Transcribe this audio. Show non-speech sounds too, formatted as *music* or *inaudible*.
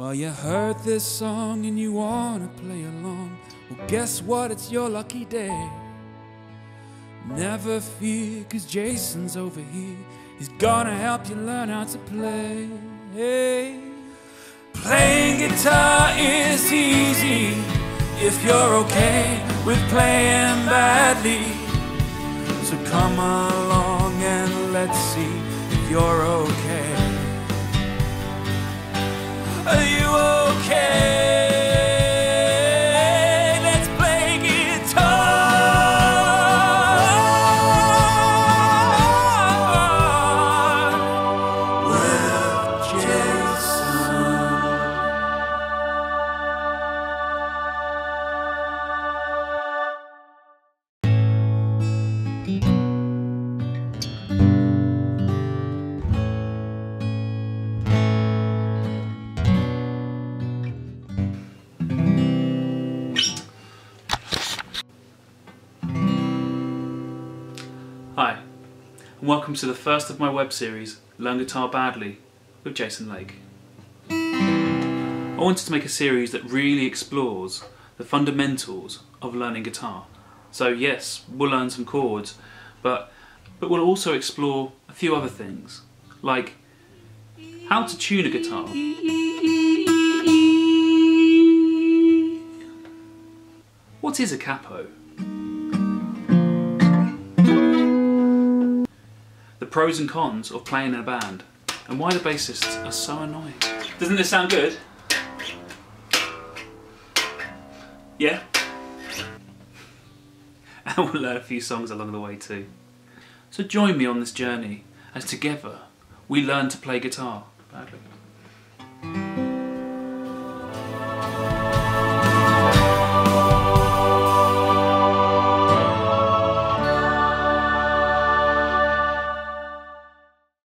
Well, you heard this song and you wanna play along. Well, guess what? It's your lucky day. Never fear, cause Jason's over here. He's gonna help you learn how to play. Playing guitar is easy if you're okay with playing badly. So come along and let's see if you're okay. And welcome to the first of my web series, Learn Guitar Badly, with Jason Lake. I wanted to make a series that really explores the fundamentals of learning guitar. So yes, we'll learn some chords, but but we'll also explore a few other things, like how to tune a guitar. What is a capo? Pros and cons of playing in a band, and why the bassists are so annoying. Doesn't this sound good? Yeah? *laughs* And we'll learn a few songs along the way too. So join me on this journey as together we learn to play guitar badly.